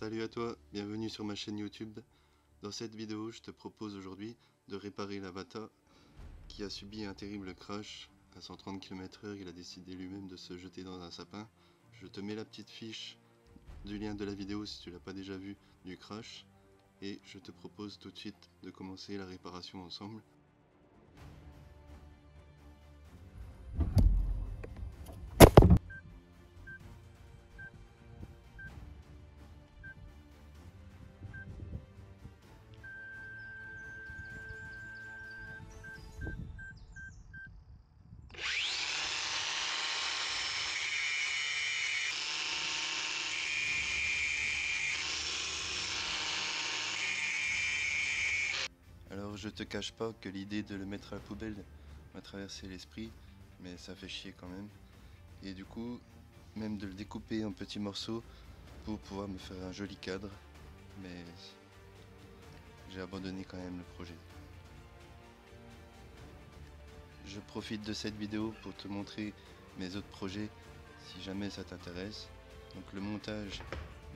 Salut à toi, bienvenue sur ma chaîne YouTube. Dans cette vidéo, je te propose aujourd'hui de réparer l'Avata qui a subi un terrible crash. À 130 km/h, il a décidé lui-même de se jeter dans un sapin. Je te mets la petite fiche du lien de la vidéo si tu l'as pas déjà vu du crash. Et je te propose tout de suite de commencer la réparation ensemble. Je te cache pas que l'idée de le mettre à la poubelle m'a traversé l'esprit, mais ça fait chier quand même. Et du coup, même de le découper en petits morceaux pour pouvoir me faire un joli cadre, mais j'ai abandonné quand même le projet. Je profite de cette vidéo pour te montrer mes autres projets si jamais ça t'intéresse. Donc le montage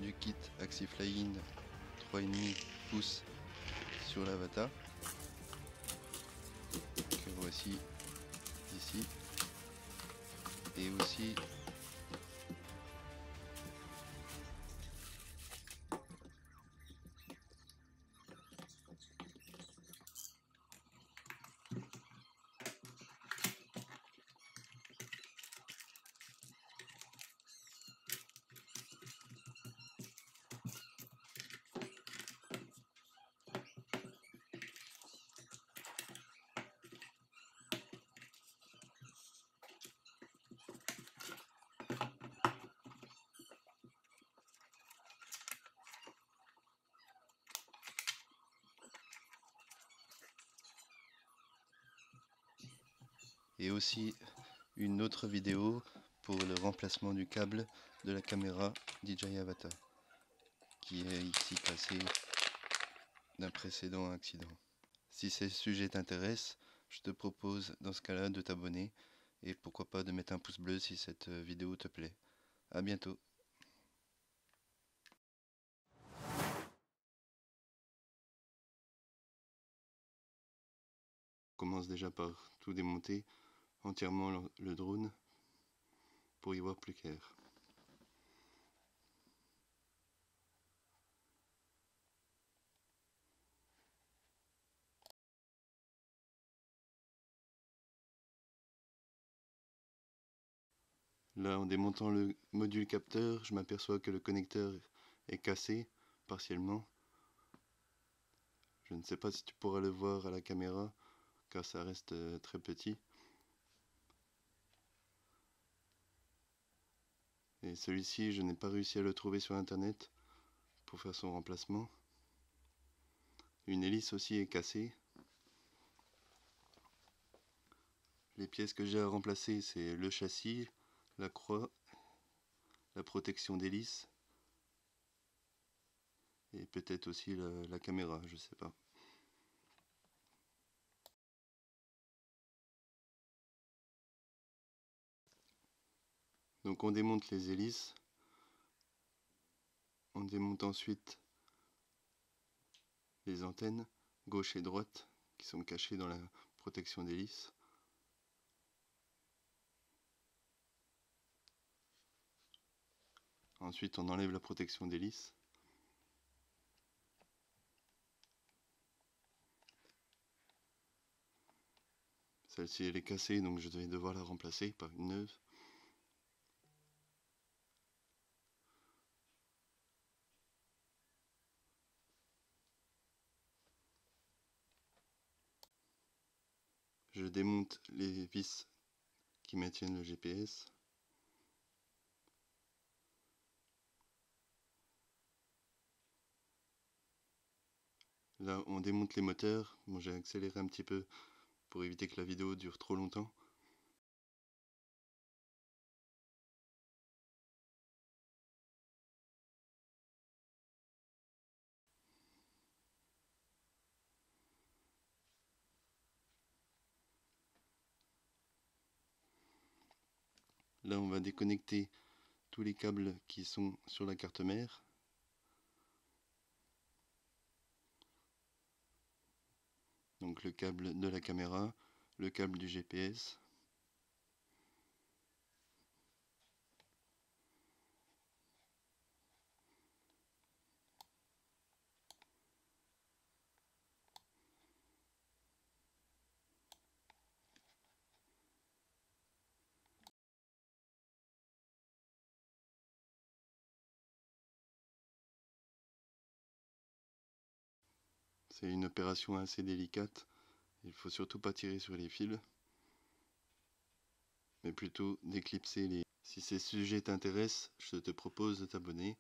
du kit AxiFlyIn 3,5 pouces sur l'Avata voici ici et aussi et aussi une autre vidéo pour le remplacement du câble de la caméra DJI Avatar qui est ici cassé d'un précédent accident. Si ces sujets t'intéressent, je te propose dans ce cas-là de t'abonner et pourquoi pas de mettre un pouce bleu si cette vidéo te plaît. A bientôt commence déjà par tout démonter entièrement le, drone pour y voir plus clair. Là, en démontant le module capteur, je m'aperçois que le connecteur est cassé partiellement. Je ne sais pas si tu pourras le voir à la caméra, car ça reste euh, très petit. Et celui-ci, je n'ai pas réussi à le trouver sur internet pour faire son remplacement. Une hélice aussi est cassée. Les pièces que j'ai à remplacer, c'est le châssis, la croix, la protection d'hélice et peut-être aussi la, caméra, je sais pas. Donc on démonte les hélices. On démonte ensuite les antennes gauche et droite qui sont cachées dans la protection d'hélice. Ensuite on enlève la protection d'hélice. Celle-ci elle est cassée donc je vais devoir la remplacer par une neuve. Je démonte les vis qui maintiennent le GPS. Là, on démonte les moteurs. Bon, j'ai accéléré un petit peu pour éviter que la vidéo dure trop longtemps. va déconnecter tous les câbles qui sont sur la carte mère. Donc le câble de la caméra, le câble du GPS, C'est une opération assez délicate. Il faut surtout pas tirer sur les fils, mais plutôt d'éclipser les. Si ces sujets t'intéressent, je te propose de t'abonner.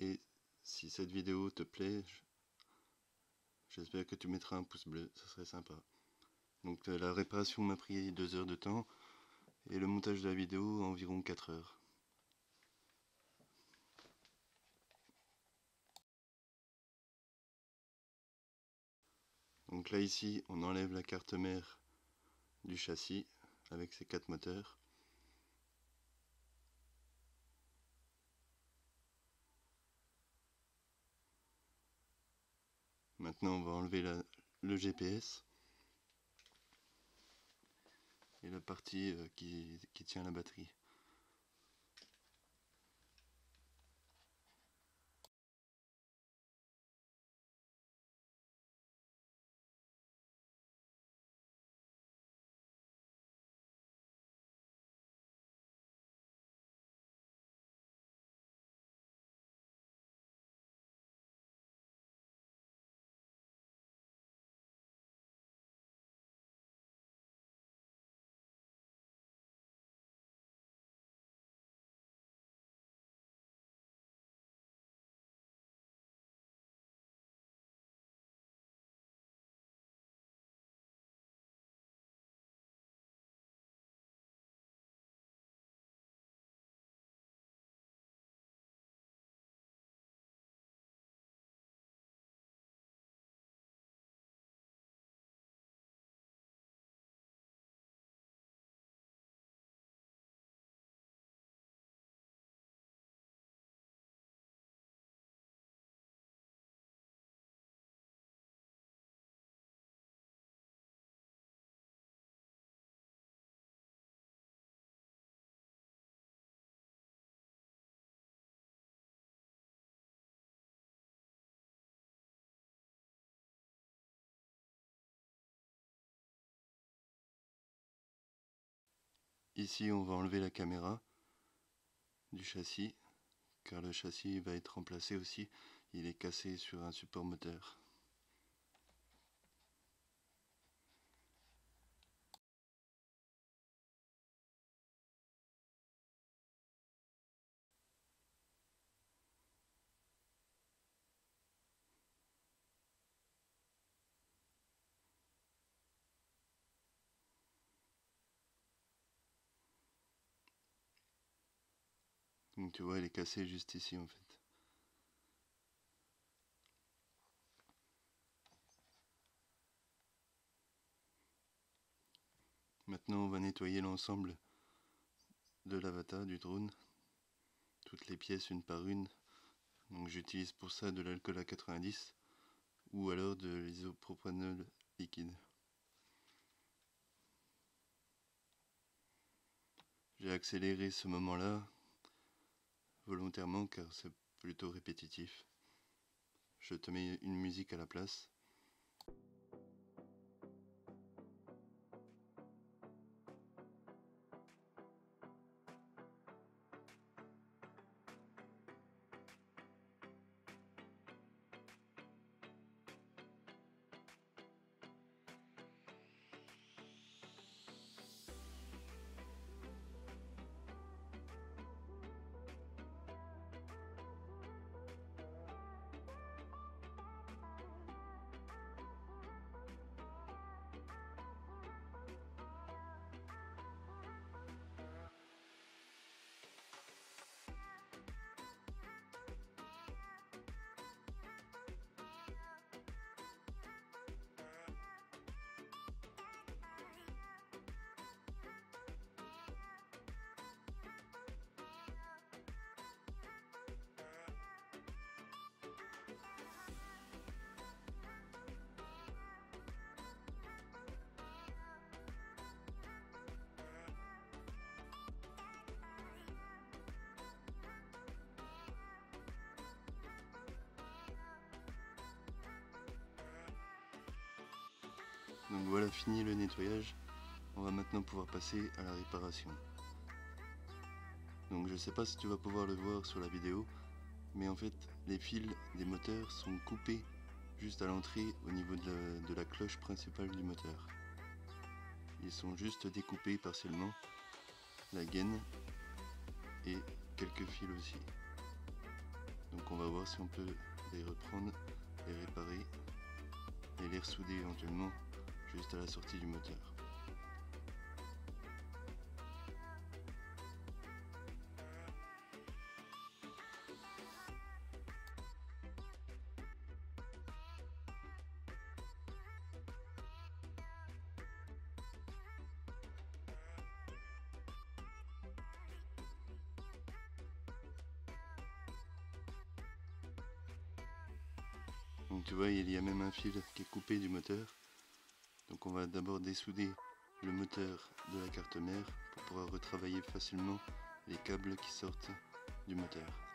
Et si cette vidéo te plaît, j'espère que tu mettras un pouce bleu, ce serait sympa. Donc euh, la réparation m'a pris 2 heures de temps et le montage de la vidéo environ 4 heures. Donc là ici, on enlève la carte mère du châssis avec ses quatre moteurs. Maintenant, on va enlever le GPS et la partie euh, qui tient la batterie. Ici, on va enlever la caméra du châssis, car le châssis va être remplacé aussi. Il est cassé sur un support moteur. Donc tu vois, elle est cassée juste ici en fait. Maintenant, on va nettoyer l'ensemble de l'avatar du drone. Toutes les pièces une par une. Donc j'utilise pour ça de l'alcool à 90 ou alors de l'isopropanol liquide. J'ai accéléré ce moment-là volontairement car c'est plutôt répétitif. Je te mets une musique à la place. Maintenant pouvoir passer à la réparation. Donc je sais pas si tu vas pouvoir le voir sur la vidéo, mais en fait les fils des moteurs sont coupés juste à l'entrée au niveau de la, de la, cloche principale du moteur. Ils sont juste découpés partiellement, la gaine et quelques fils aussi. Donc on va voir si on peut les reprendre, les réparer et les ressouder éventuellement juste à la sortie du moteur. Du moteur. Donc on va d'abord dessouder le moteur de la carte mère pour pouvoir retravailler facilement les câbles qui sortent du moteur.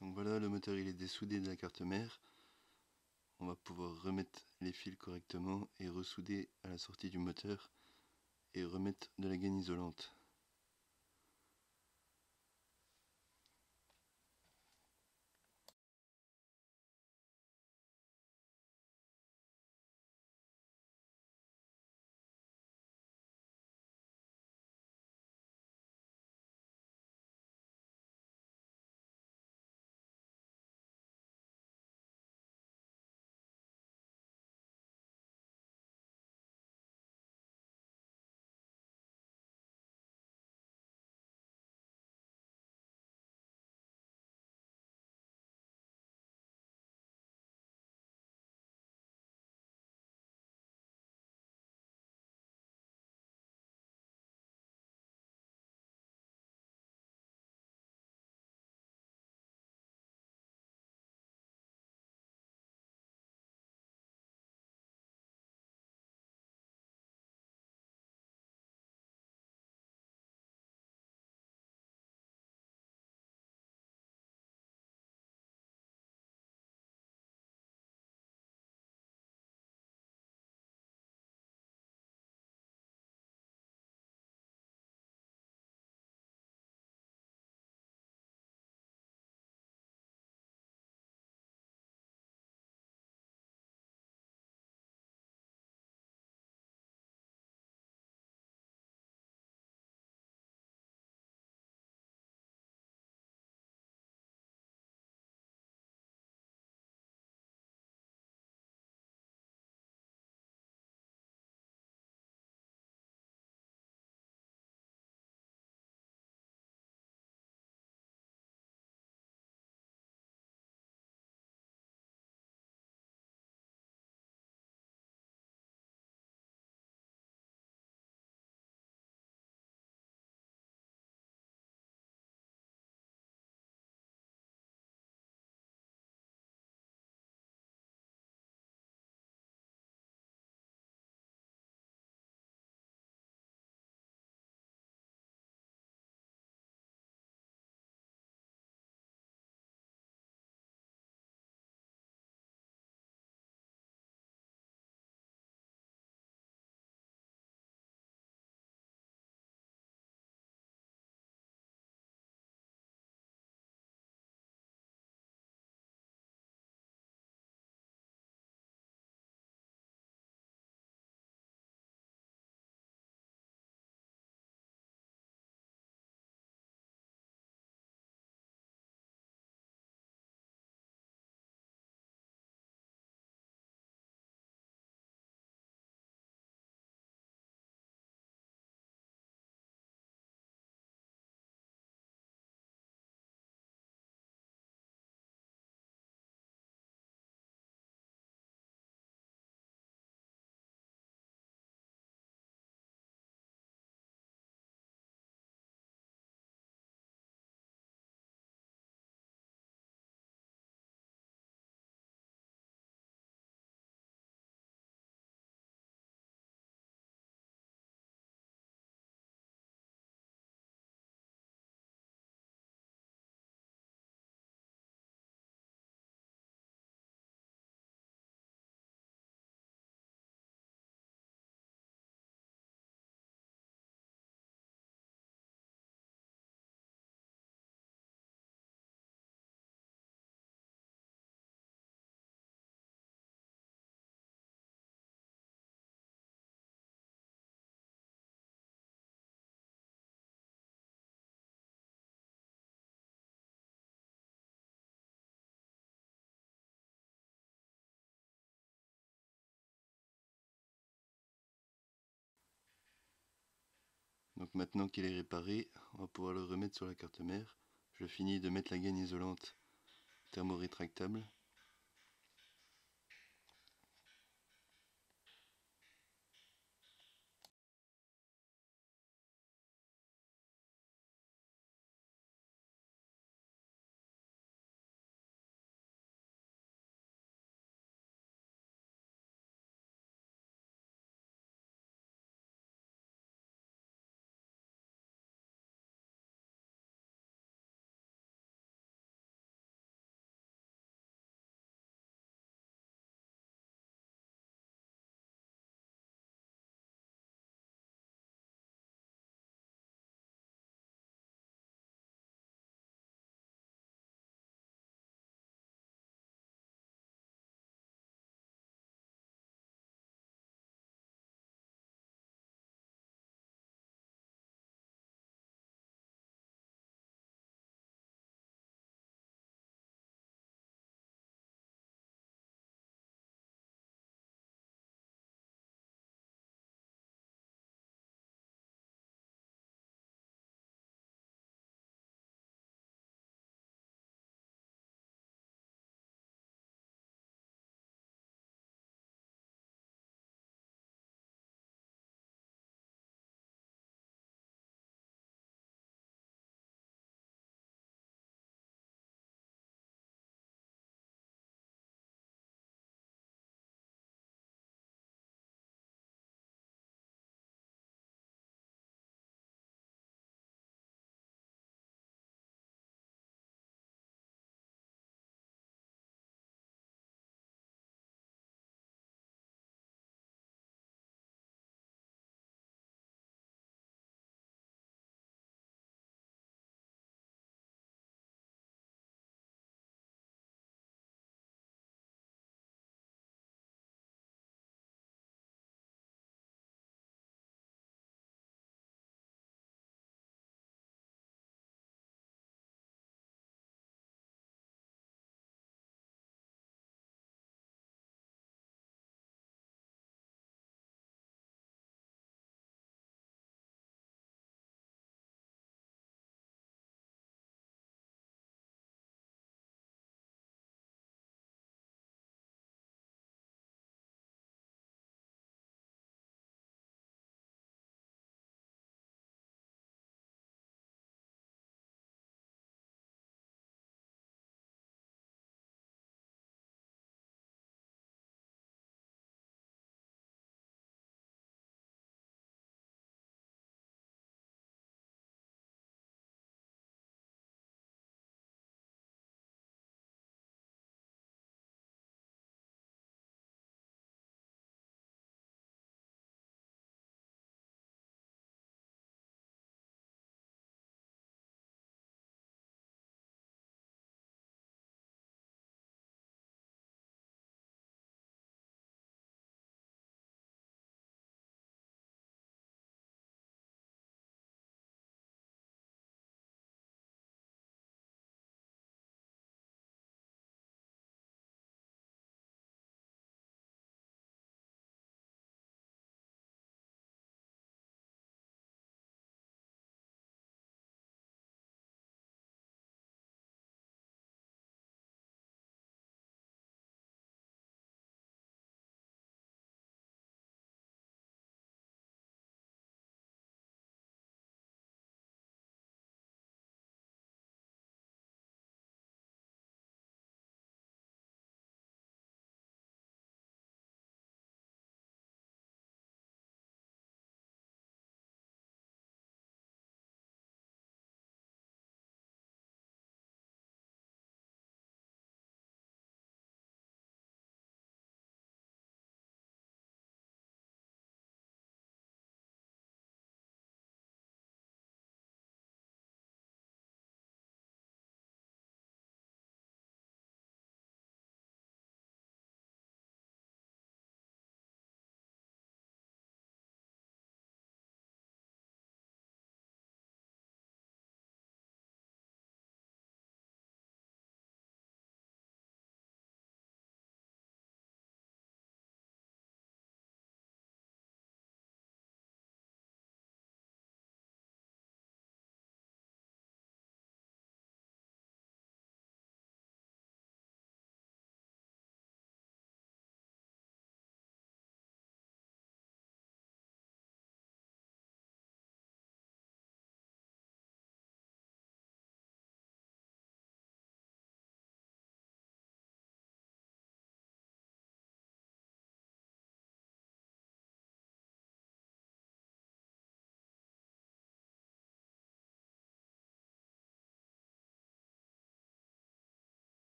Donc voilà, le moteur il est dessoudé de la carte mère. On va pouvoir remettre les fils correctement et ressouder à la sortie du moteur et remettre de la gaine isolante. Maintenant qu'il est réparé, on va pouvoir le remettre sur la carte mère. Je finis de mettre la gaine isolante thermorétractable.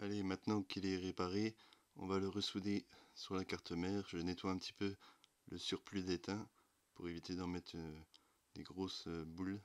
Allez, maintenant qu'il est réparé, on va le ressouder sur la carte mère. Je nettoie un petit peu le surplus d'étain pour éviter d'en mettre euh, des grosses euh, boules.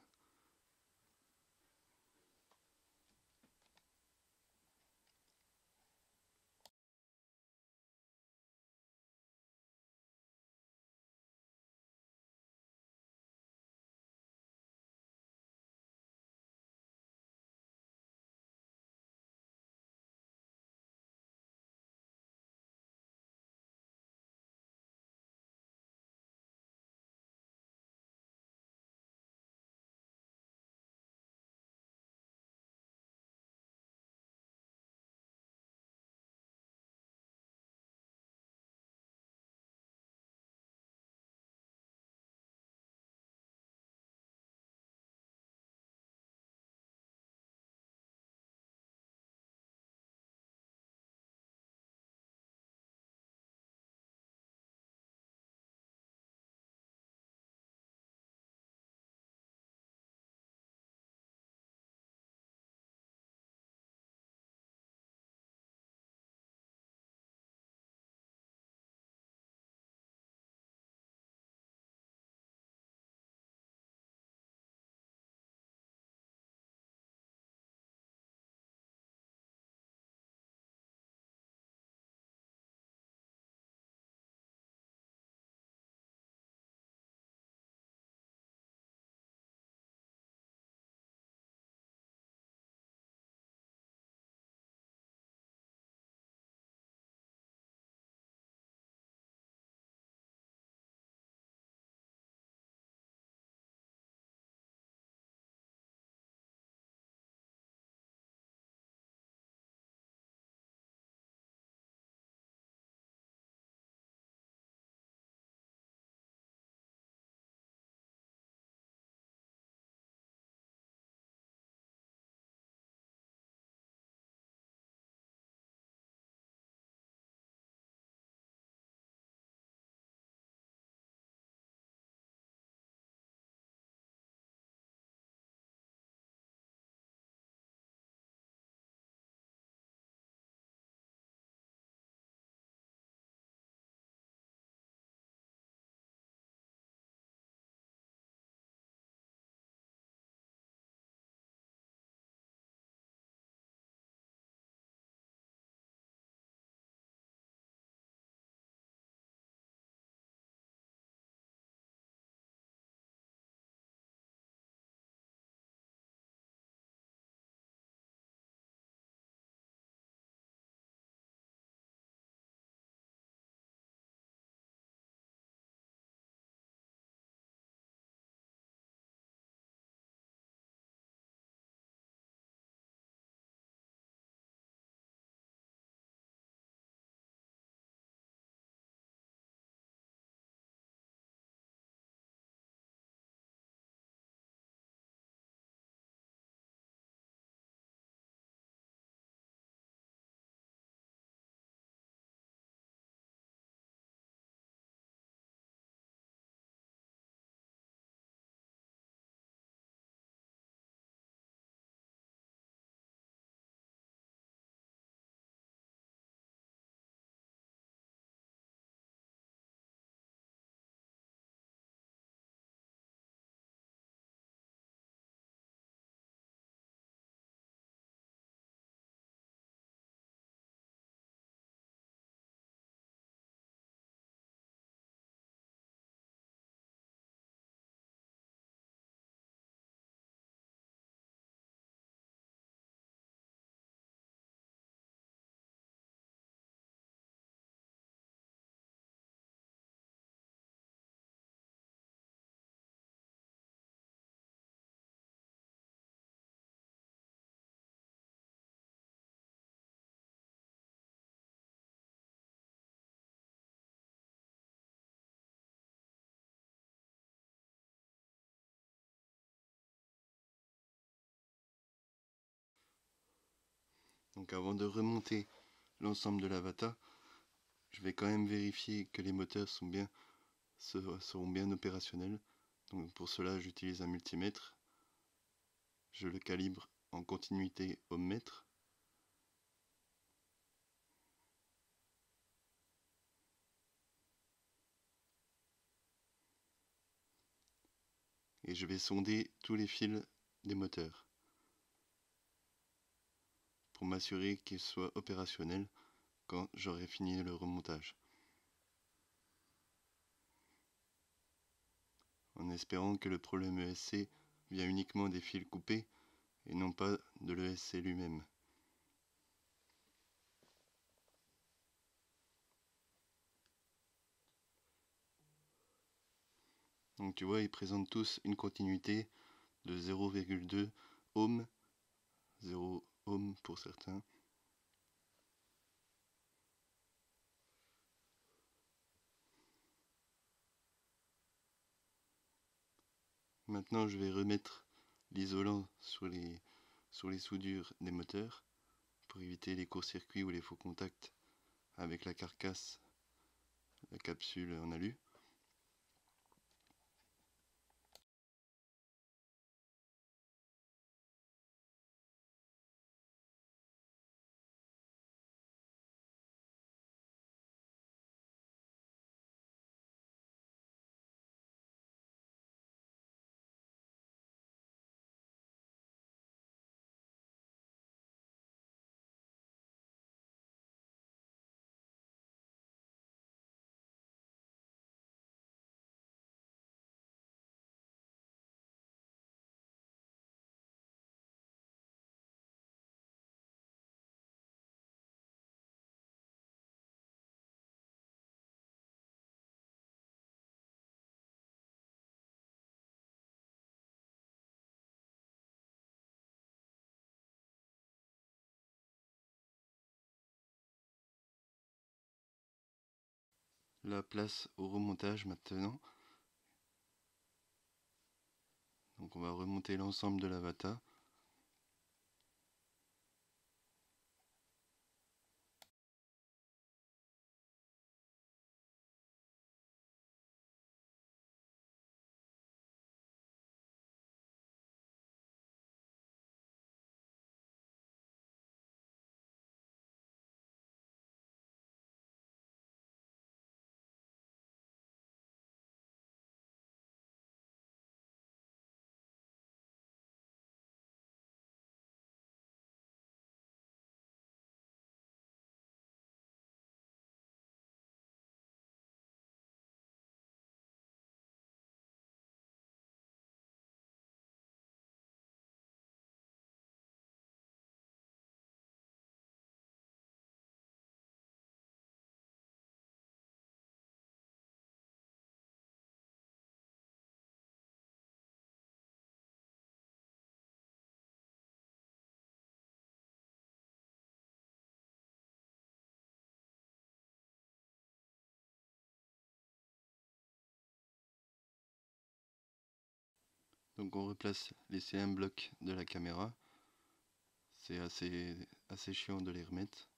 Avant de remonter l'ensemble de l'avatar, je vais quand même vérifier que les moteurs sont bien, seront bien opérationnels. Pour cela, j'utilise un multimètre. Je le calibre en continuité au mètre. Et je vais sonder tous les fils des moteurs m'assurer qu'ils soient opérationnels quand j'aurai fini le remontage. En espérant que le problème ESC vient uniquement des fils coupés et non pas de l'ESC lui-même. Donc tu vois, ils présentent tous une continuité de 0,2 ohm, 0 ohm pour certains. Maintenant, je vais remettre l'isolant sur les, sur les soudures des moteurs pour éviter les courts-circuits ou les faux contacts avec la carcasse, la capsule en alu. La place au remontage maintenant. Donc on va remonter l'ensemble de la Donc on replace les CM blocs de la caméra. C'est assez, assez chiant de les remettre.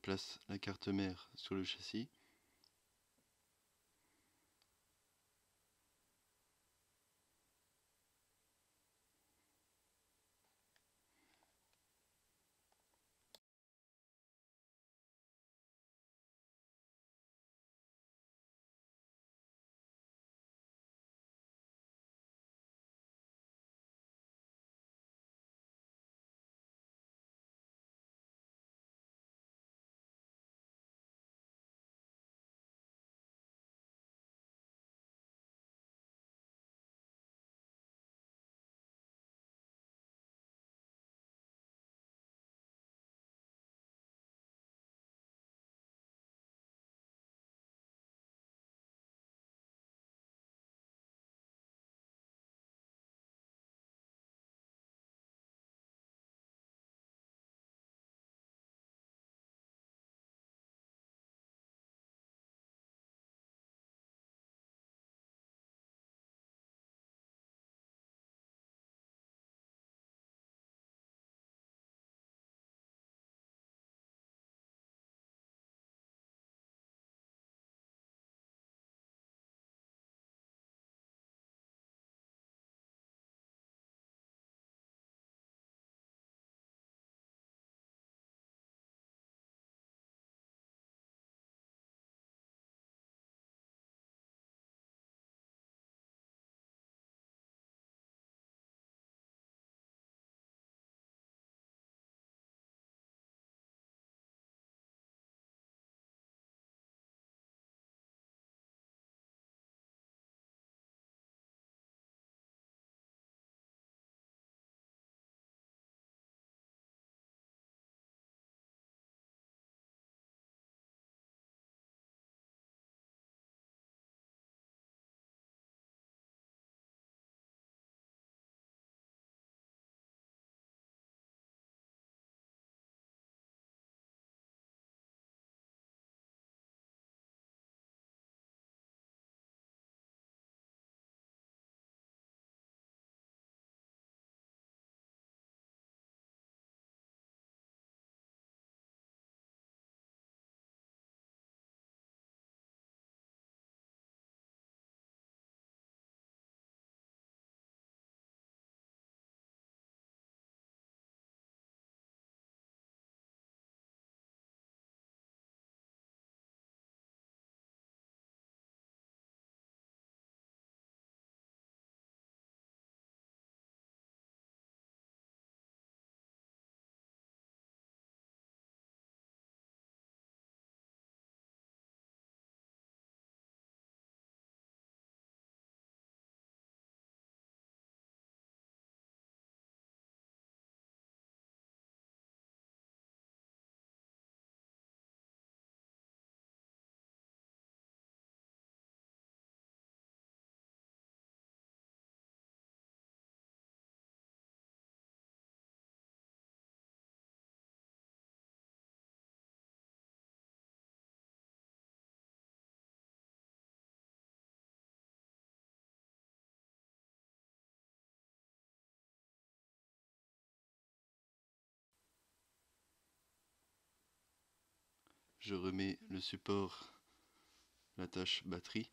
Place la carte mère sur le châssis. Je remets le support, l'attache batterie.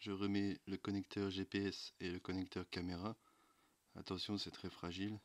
Je remets le connecteur GPS et le connecteur caméra. Attention, c'est très fragile.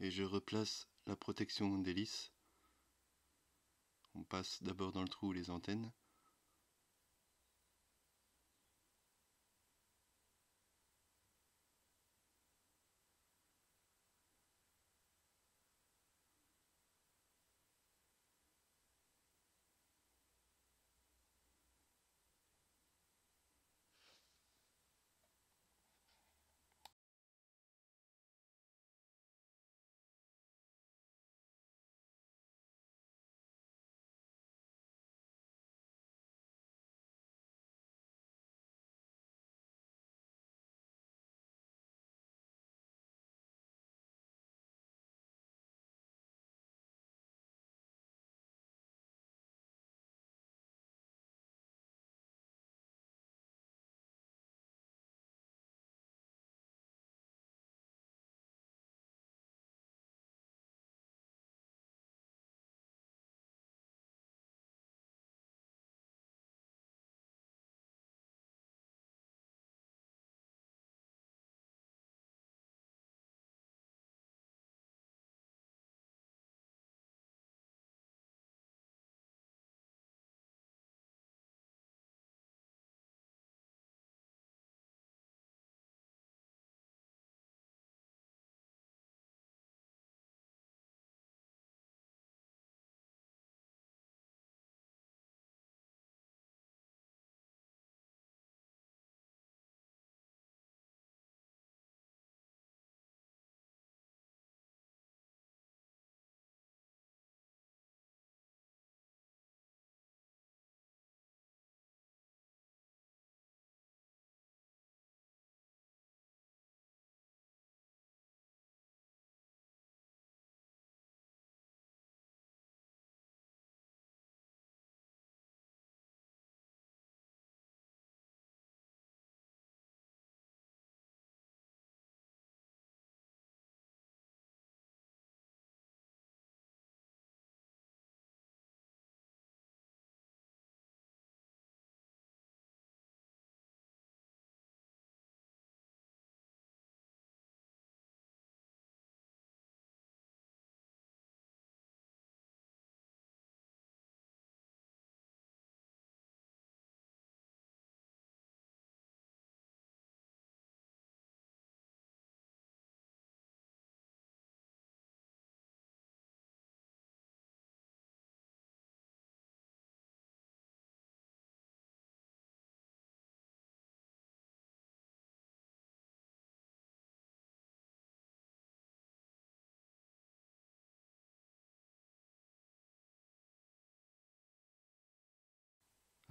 Et je replace la protection d'hélice. On passe d'abord dans le trou les antennes.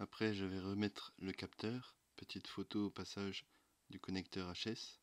Après, je vais remettre le capteur. Petite photo au passage du connecteur HS.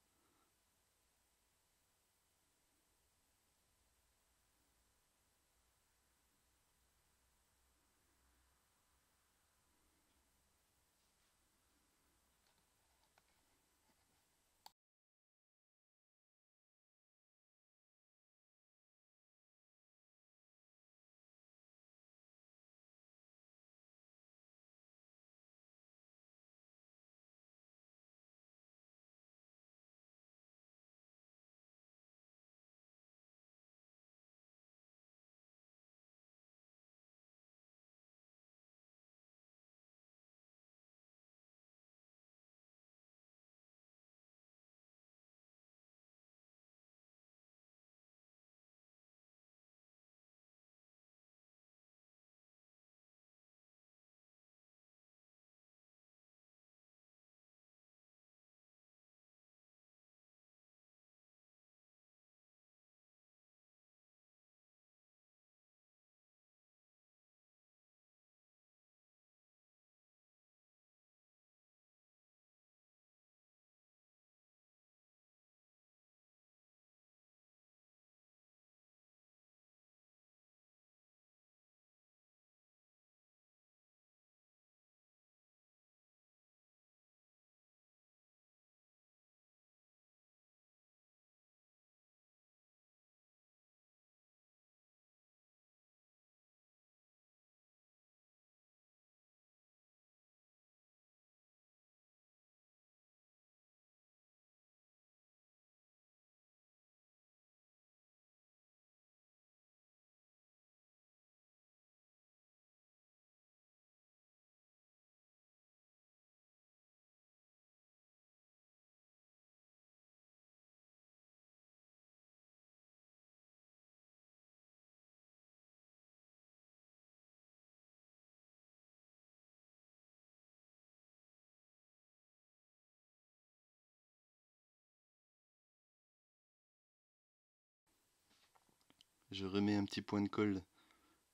Je remets un petit point de colle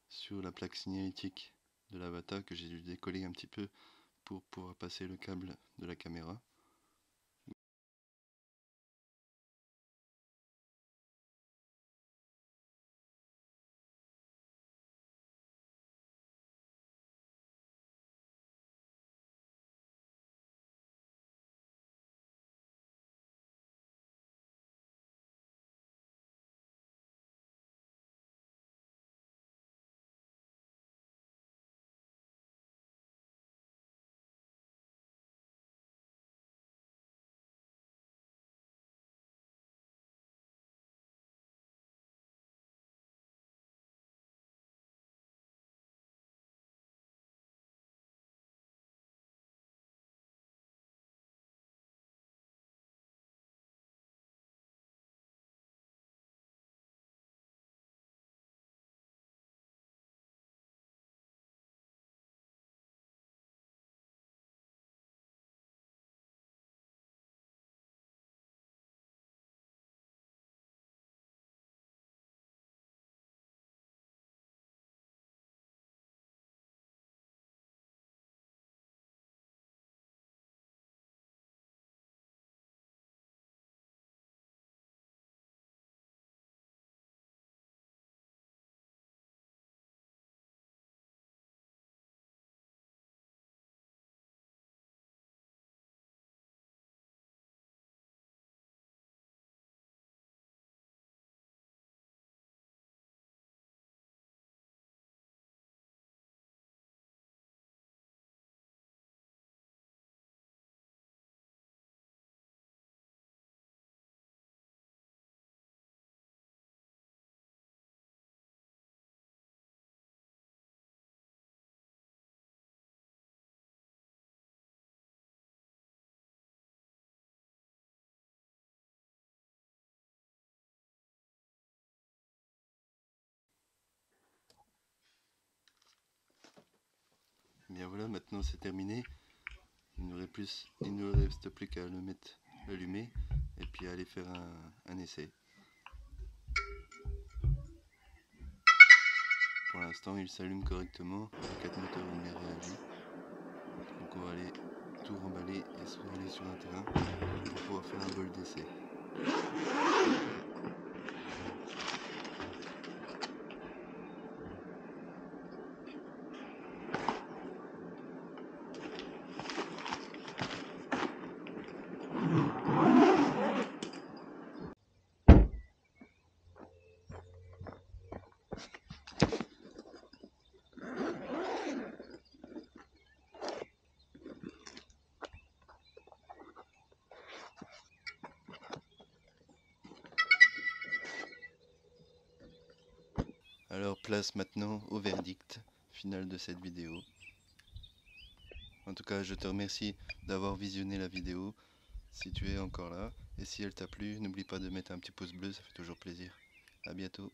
sur la plaque signalétique de la Vata que j'ai dû décoller un petit peu pour pouvoir passer le câble de la caméra. Voilà, maintenant c'est terminé. Il ne ne reste plus qu'à le mettre allumé et puis aller faire un, essai. Pour l'instant, il s'allume correctement. Les 4 moteurs ont réagi. encore aller tout remballer et se aller sur un terrain pour pouvoir faire un vol d'essai. Maintenant au verdict final de cette vidéo. En tout cas, je te remercie d'avoir visionné la vidéo si tu es encore là. Et si elle t'a plu, n'oublie pas de mettre un petit pouce bleu, ça fait toujours plaisir. A bientôt.